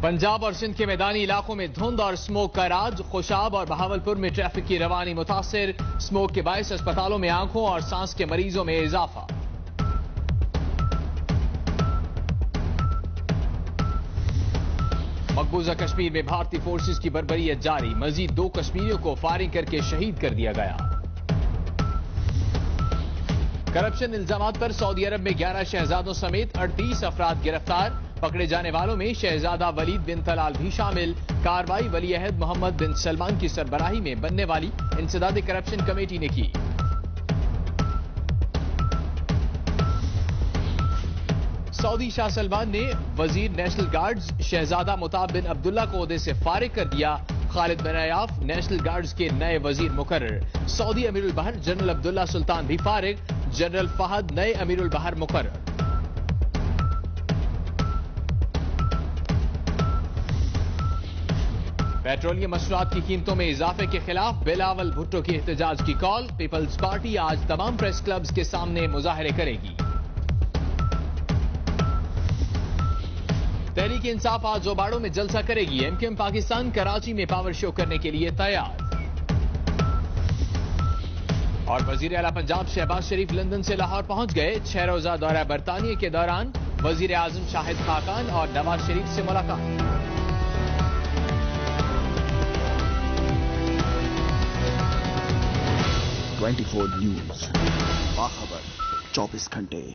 پنجاب اور سندھ کے میدانی علاقوں میں دھند اور سموک کا راج خوشاب اور بہاولپور میں ٹریفک کی روانی متاثر، سموک کے باعث اسپتالوں میں آنکھوں اور سانس کے مریضوں میں اضافہ۔ مقبوضہ کشمیر میں بھارتی فورسز کی بربریت جاری، مزید دو کشمیریوں کو فائرنگ کر کے شہید کر دیا گیا۔ کرپشن الزامات پر سعودی عرب میں گیارہ شہزادوں سمیت اڑتیس افراد گرفتار۔ پکڑے جانے والوں میں شہزادہ ولید بن طلال بھی شامل۔ کاروائی ولی عہد محمد بن سلمان کی سربراہی میں بننے والی انسداد کرپشن کمیٹی نے کی۔ سعودی شاہ سلمان نے وزیر نیشنل گارڈز شہزادہ متاب بن عبداللہ کو عہدے سے فارغ کر دیا۔ خالد بن عیاف نیشنل گارڈز کے نئے وزیر مقرر۔ سعودی امیر البحر جنرل عبداللہ سلطان بھی فارغ۔ جنرل فہد، نئے امیر البحر مقرر۔ پیٹرولیم مصنوعات کی قیمتوں میں اضافے کے خلاف بلاول بھٹو کی احتجاج کی کال۔ پیپلز پارٹی آج تمام پریس کلبز کے سامنے مظاہرے کرے گی۔ تحریک انصاف آج زوباڑوں میں جلسہ کرے گی۔ ایم کیم پاکستان، کراچی میں پاور شو کرنے کے لیے تیار۔ اور وزیر اعلی پنجاب شہباز شریف لندن سے لاہور پہنچ گئے۔ چھ روزہ دورہ برطانیہ کے دوران وزیر اعظم شاہد خاقان اور نواز شریف سے ملاقات۔ 24 نیوز۔ باخبر، چوبیس گھنٹے۔